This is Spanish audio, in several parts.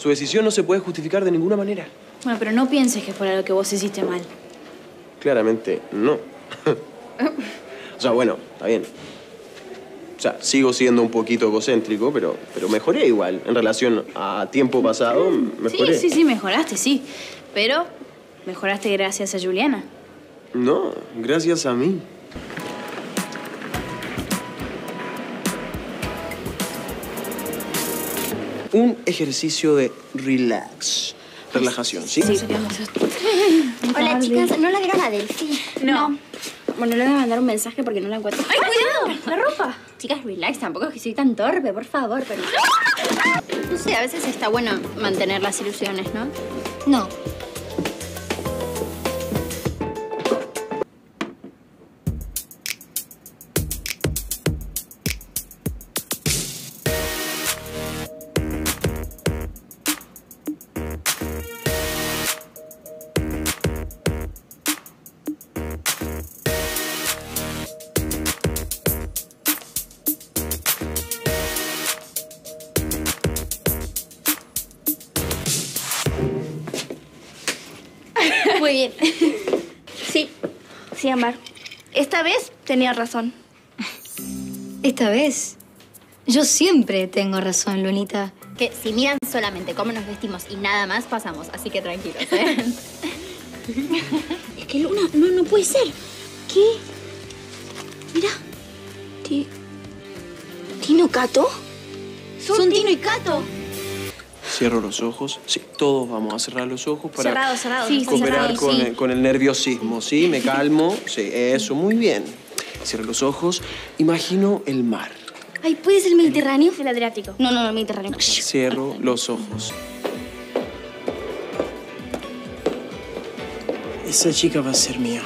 Su decisión no se puede justificar de ninguna manera. Bueno, pero no pienses que fue algo que vos hiciste mal. Claramente no. o sea, bueno, está bien. O sea, sigo siendo un poquito egocéntrico, pero, pero mejoré igual. En relación a tiempo pasado, mejoré. Sí, sí, sí, mejoraste, sí. Pero mejoraste gracias a Juliana. No, gracias a mí. Un ejercicio de relax. Relajación, ¿sí? Sí. Hola, chicas. ¿No la vieron a Delphi? No. Bueno, le voy a mandar un mensaje porque no la encuentro. ¡Ay, cuidado! ¡La ropa! Chicas, relax. Tampoco es que soy tan torpe, por favor, pero... No sé, a veces está bueno mantener las ilusiones, ¿no? No. Muy bien. Sí, sí, Amar. Esta vez tenía razón. Esta vez, yo siempre tengo razón, Lunita. Que si miran solamente cómo nos vestimos y nada más, pasamos. Así que tranquilos, ¿eh? Es que Luna, no, no puede ser. ¿Qué? Mira. Ti... ¿Tino Cato? Son, Tino y Cato. Cierro los ojos. Sí, todos vamos a cerrar los ojos para Cerrado, cerrado. Sí, cooperar cerrado, con, sí. el, con el nerviosismo, ¿sí? Me calmo. Sí, eso, muy bien. Cierro los ojos. Imagino el mar. Ay, ¿puede ser el Mediterráneo? El Adriático. No, no, no, el Mediterráneo. Cierro los ojos. Esa chica va a ser mía.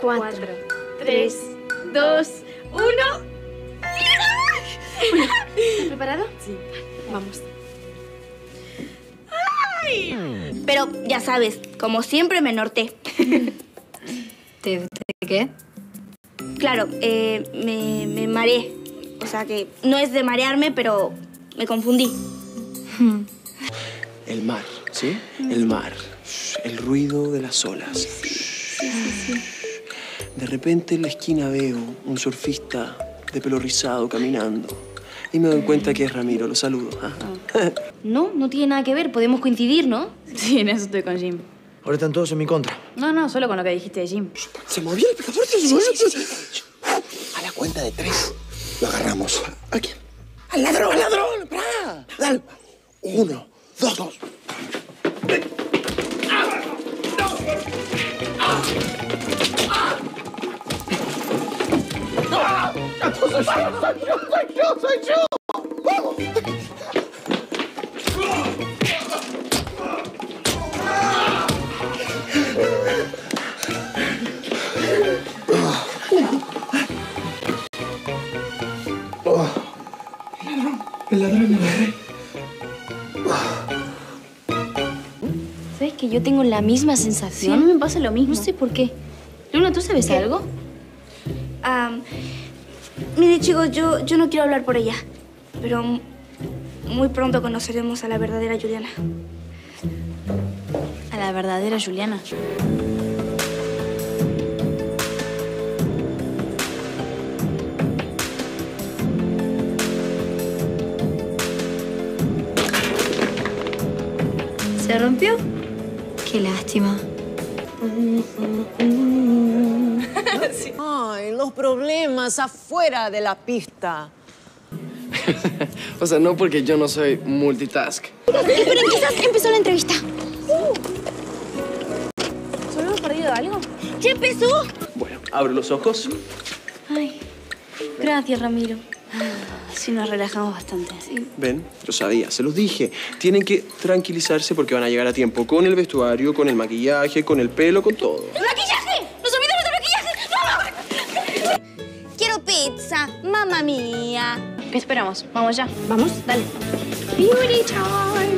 Cuatro, tres, dos, uno. ¿Estás preparado? Sí. Vamos. Pero ya sabes, como siempre me norté. ¿Te, te qué? Claro, eh, me, me mareé. O sea que no es de marearme, pero me confundí. El mar, ¿sí? El mar. El ruido de las olas. De repente en la esquina veo un surfista de pelo rizado caminando. Y me doy cuenta que es Ramiro. Lo saludo. Ah. No, no tiene nada que ver. Podemos coincidir, ¿no? Sí, en eso estoy con Jim. Ahora están todos en mi contra. No, no, solo con lo que dijiste de Jim. ¿Se movió el picador? A la cuenta de tres lo agarramos. ¿A quién? ¡Al ladrón, al ladrón! ¡Para! Dale. Uno, dos, dos. El ladrón, el ladrón. ¿Sabes que yo tengo la misma Sí, a sensación? mí me pasa lo mismo. No sé por qué. Luna, ¿tú sabes algo? Am, mire, chicos, yo, yo no quiero hablar por ella. Pero muy pronto conoceremos a la verdadera Juliana. A la verdadera Juliana. ¿Se rompió? Qué lástima. Ay, los problemas afuera de la pista. O sea, no porque yo no soy multitask. Esperen, quizás empezó la entrevista. ¿Solo hemos perdido algo? ¿Ya empezó? Bueno, abro los ojos. Ay, gracias, Ramiro. Sí, nos relajamos bastante. Ven, yo sabía, se los dije. Tienen que tranquilizarse porque van a llegar a tiempo con el vestuario, con el maquillaje, con el pelo, con todo. ¡Maquillaje! Mamma mía. ¿Qué esperamos? Vamos ya. Vamos, dale. Beauty time.